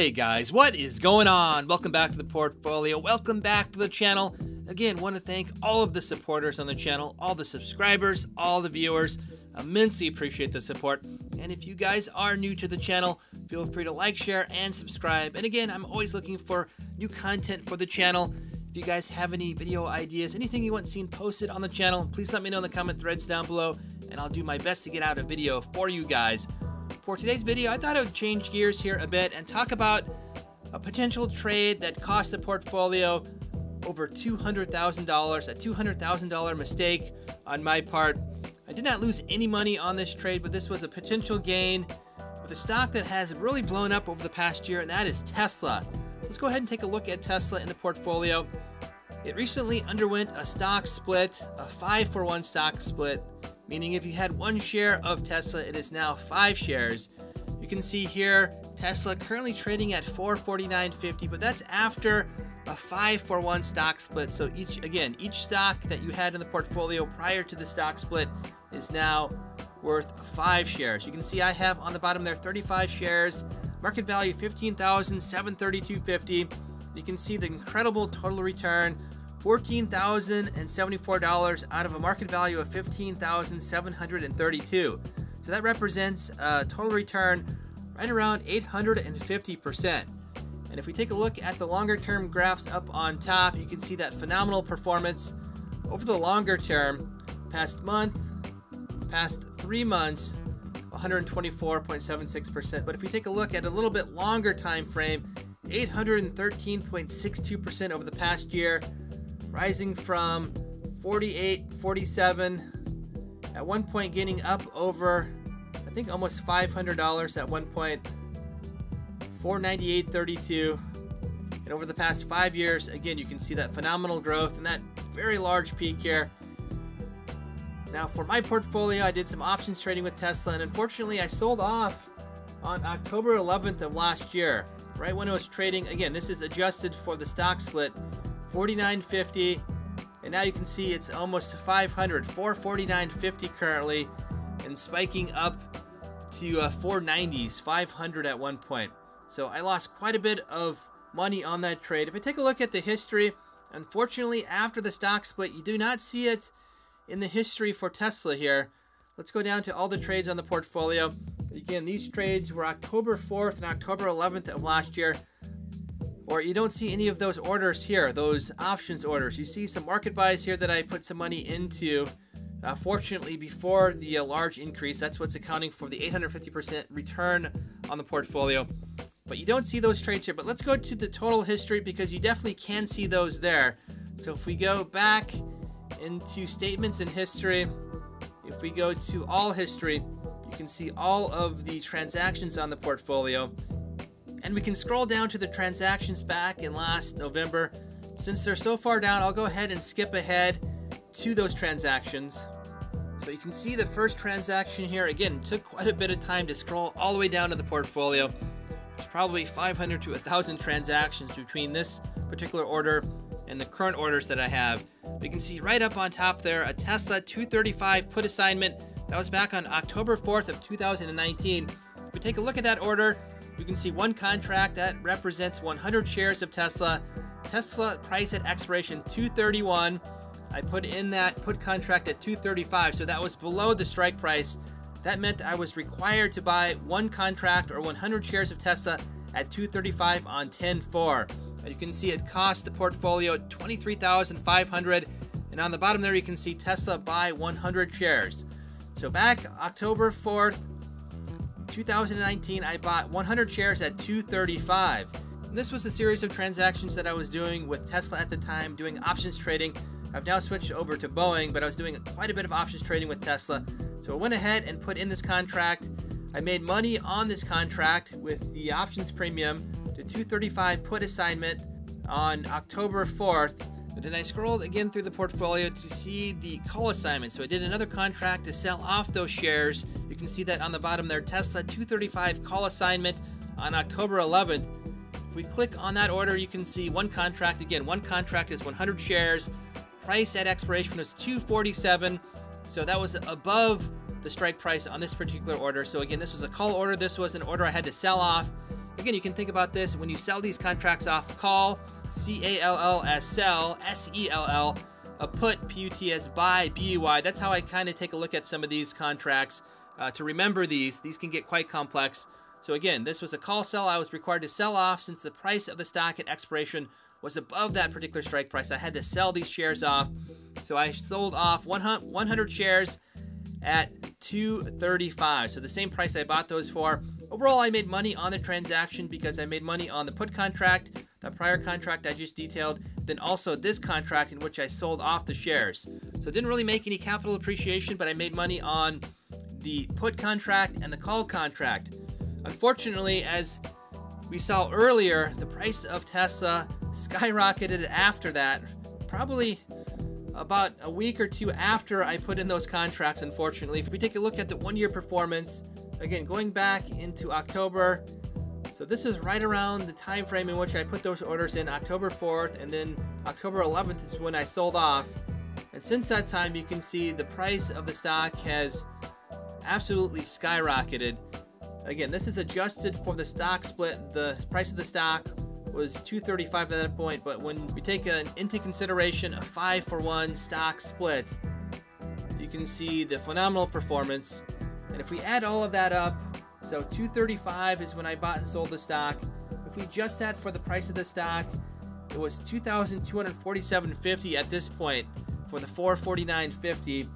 Hey guys, what is going on? Welcome back to the portfolio. Welcome back to the channel. Again, want to thank all of the supporters on the channel, all the subscribers, all the viewers. Immensely appreciate the support. And if you guys are new to the channel, feel free to like, share, and subscribe. And again, I'm always looking for new content for the channel. If you guys have any video ideas, anything you want seen posted on the channel, please let me know in the comment threads down below, and I'll do my best to get out a video for you guys. For today's video, I thought I would change gears here a bit and talk about a potential trade that cost the portfolio over $200,000, a $200,000 mistake on my part. I did not lose any money on this trade, but this was a potential gain with a stock that has really blown up over the past year, and that is Tesla. Let's go ahead and take a look at Tesla in the portfolio. It recently underwent a stock split, a 5 for 1 stock split, meaning if you had one share of Tesla, it is now five shares. You can see here Tesla currently trading at 449.50, but that's after a 5 for 1 stock split. So each again, each stock that you had in the portfolio prior to the stock split is now worth 5 shares. You can see I have on the bottom there 35 shares, market value 15,732.50. You can see the incredible total return $14,074 out of a market value of 15,732. So that represents a total return right around 850%. And if we take a look at the longer term graphs up on top, you can see that phenomenal performance over the longer term, past month, past three months, 124.76%. But if we take a look at a little bit longer time frame, 813.62% over the past year, rising from 48, 47, at one point getting up over, I think almost $500 at one point, 498.32. And over the past five years, again, you can see that phenomenal growth and that very large peak here. Now, for my portfolio, I did some options trading with Tesla, and unfortunately, I sold off on October 11th of last year, right when it was trading. Again, this is adjusted for the stock split 49.50 and now you can see it's almost 500 449.50 currently and spiking up to uh, 490s 500 at one point. So I lost quite a bit of money on that trade. If I take a look at the history unfortunately after the stock split you do not see it in the history for Tesla here. Let's go down to all the trades on the portfolio. Again these trades were October 4th and October 11th of last year or you don't see any of those orders here, those options orders. You see some market buys here that I put some money into. Uh, fortunately, before the uh, large increase, that's what's accounting for the 850% return on the portfolio. But you don't see those trades here. But let's go to the total history because you definitely can see those there. So if we go back into statements in history, if we go to all history, you can see all of the transactions on the portfolio. And we can scroll down to the transactions back in last November. Since they're so far down, I'll go ahead and skip ahead to those transactions. So you can see the first transaction here. Again, took quite a bit of time to scroll all the way down to the portfolio. There's probably 500 to 1,000 transactions between this particular order and the current orders that I have. We can see right up on top there a Tesla 235 put assignment. That was back on October 4th of 2019. If we take a look at that order, you can see one contract that represents 100 shares of Tesla. Tesla price at expiration 231. I put in that put contract at 235, so that was below the strike price. That meant I was required to buy one contract or 100 shares of Tesla at 235 on 10-4. You can see it cost the portfolio 23,500 and on the bottom there you can see Tesla buy 100 shares. So back October 4th, 2019, I bought 100 shares at 235. This was a series of transactions that I was doing with Tesla at the time, doing options trading. I've now switched over to Boeing, but I was doing quite a bit of options trading with Tesla. So I went ahead and put in this contract. I made money on this contract with the options premium to 235 put assignment on October 4th. But then I scrolled again through the portfolio to see the call assignment. So I did another contract to sell off those shares can see that on the bottom there, Tesla 235 call assignment on October 11th. If we click on that order, you can see one contract. Again, one contract is 100 shares. Price at expiration was 247. So that was above the strike price on this particular order. So again, this was a call order. This was an order I had to sell off. Again, you can think about this when you sell these contracts off call, C A L L as sell, S E L L, a put, P U T as buy, B U Y. That's how I kind of take a look at some of these contracts. Uh, to remember these, these can get quite complex. So again, this was a call sell I was required to sell off since the price of the stock at expiration was above that particular strike price. I had to sell these shares off. So I sold off 100 shares at 235. So the same price I bought those for. Overall, I made money on the transaction because I made money on the put contract, the prior contract I just detailed, then also this contract in which I sold off the shares. So didn't really make any capital appreciation, but I made money on the put contract and the call contract. Unfortunately, as we saw earlier, the price of Tesla skyrocketed after that, probably about a week or two after I put in those contracts, unfortunately. If we take a look at the one year performance, again, going back into October, so this is right around the time frame in which I put those orders in, October 4th, and then October 11th is when I sold off. And since that time, you can see the price of the stock has absolutely skyrocketed. Again, this is adjusted for the stock split. The price of the stock was 235 at that point, but when we take an, into consideration a 5 for 1 stock split, you can see the phenomenal performance. And if we add all of that up, so 235 is when I bought and sold the stock. If we adjust that for the price of the stock, it was 2,247.50 at this point for the 449.50.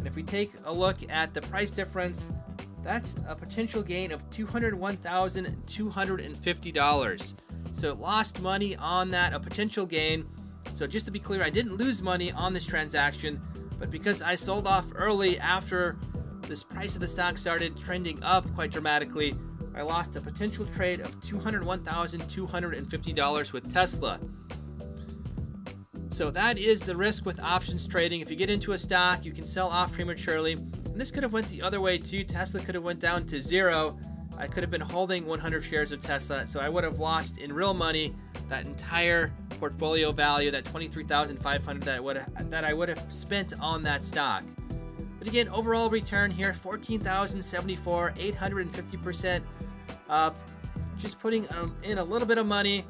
And if we take a look at the price difference, that's a potential gain of $201,250. So lost money on that, a potential gain. So just to be clear, I didn't lose money on this transaction, but because I sold off early after this price of the stock started trending up quite dramatically, I lost a potential trade of $201,250 with Tesla. So that is the risk with options trading. If you get into a stock, you can sell off prematurely. And this could have went the other way too. Tesla could have went down to zero. I could have been holding 100 shares of Tesla, so I would have lost in real money that entire portfolio value, that 23,500 that I would have, that I would have spent on that stock. But again, overall return here 14,074, 850% up. Just putting um, in a little bit of money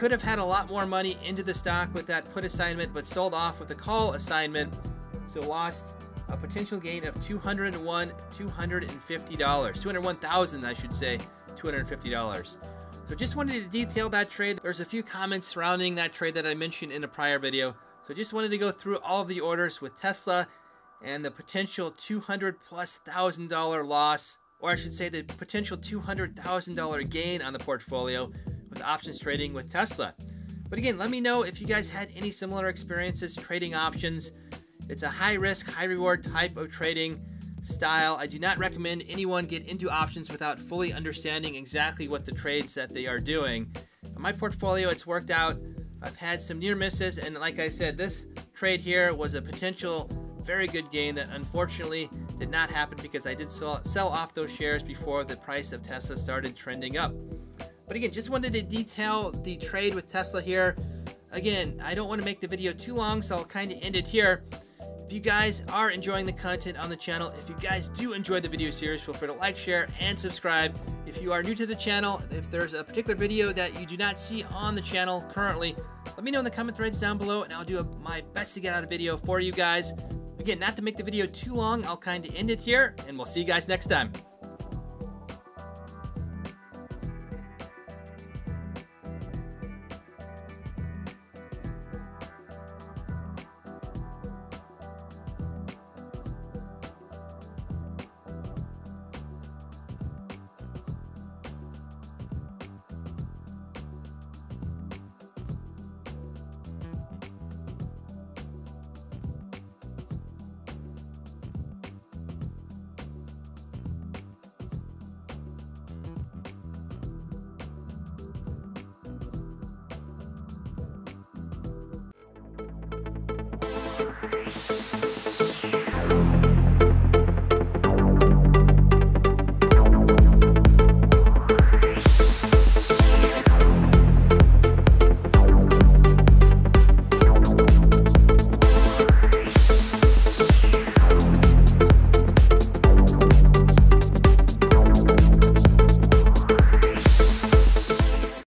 could have had a lot more money into the stock with that put assignment, but sold off with the call assignment. So lost a potential gain of 201 $250. 201,000, I should say, $250. So just wanted to detail that trade. There's a few comments surrounding that trade that I mentioned in a prior video. So just wanted to go through all of the orders with Tesla and the potential 200 plus thousand dollar loss, or I should say the potential $200,000 gain on the portfolio with options trading with Tesla. But again, let me know if you guys had any similar experiences trading options. It's a high risk, high reward type of trading style. I do not recommend anyone get into options without fully understanding exactly what the trades that they are doing. On my portfolio, it's worked out. I've had some near misses, and like I said, this trade here was a potential very good gain that unfortunately did not happen because I did sell, sell off those shares before the price of Tesla started trending up. But again, just wanted to detail the trade with Tesla here. Again, I don't want to make the video too long, so I'll kind of end it here. If you guys are enjoying the content on the channel, if you guys do enjoy the video series, feel free to like, share, and subscribe. If you are new to the channel, if there's a particular video that you do not see on the channel currently, let me know in the comment threads down below, and I'll do my best to get out a video for you guys. Again, not to make the video too long, I'll kind of end it here, and we'll see you guys next time.